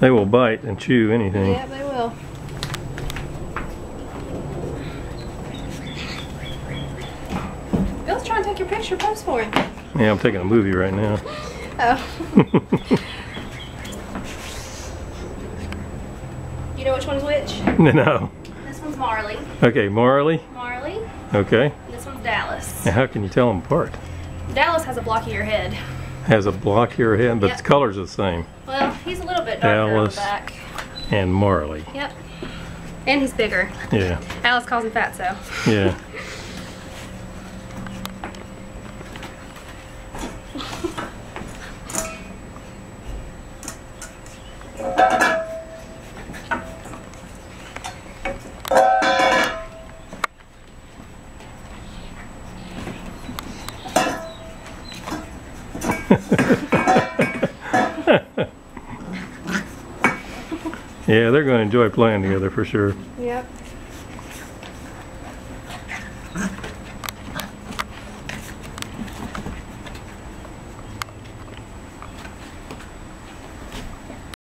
They will bite and chew anything. Yeah, they will. Bill's trying to take your picture. Post for him. Yeah, I'm taking a movie right now. Oh. you know which one's which? no. This one's Marley. Okay, Marley. Marley. Okay. And this one's Dallas. Now how can you tell them apart? Dallas has a blockier head. Has a blockier head, but Yep. the color's the same. Well, he's a little bit darker Dallas. on the back. And Marley. Yep. And he's bigger. Yeah. Alice calls him Fatso. Yeah. yeah, they're going to enjoy playing together for sure. Yep.